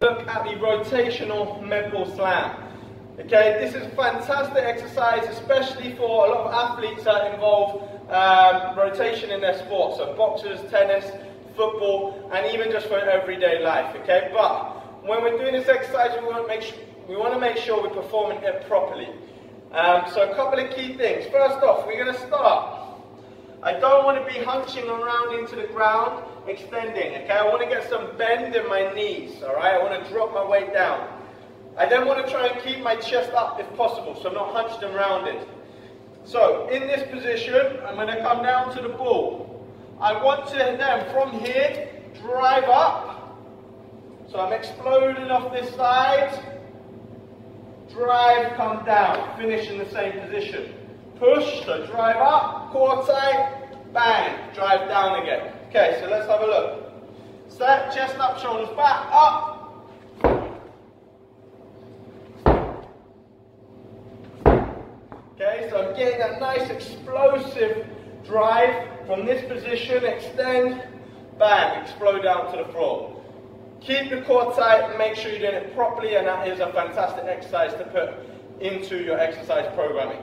Look at the rotational med ball slam. Okay, this is a fantastic exercise, especially for a lot of athletes that involve um, rotation in their sport. So boxers, tennis, football, and even just for everyday life. Okay, but when we're doing this exercise, we want to make sure, we want to make sure we're performing it properly. Um, so a couple of key things. First off, we're going to start. I don't want to be hunching around into the ground, extending. Okay, I want to get some bend in my knees. All right, I want to drop my weight down. I then want to try and keep my chest up if possible, so I'm not hunched and rounded. So in this position, I'm going to come down to the ball. I want to then from here drive up. So I'm exploding off this side drive, come down, finish in the same position. Push, so drive up, core tight, bang, drive down again. Okay, so let's have a look. Set, chest up, shoulders back, up. Okay, so I'm getting that nice explosive drive from this position, extend, bang, explode down to the floor. Keep the core tight make sure you're doing it properly and that is a fantastic exercise to put into your exercise programming.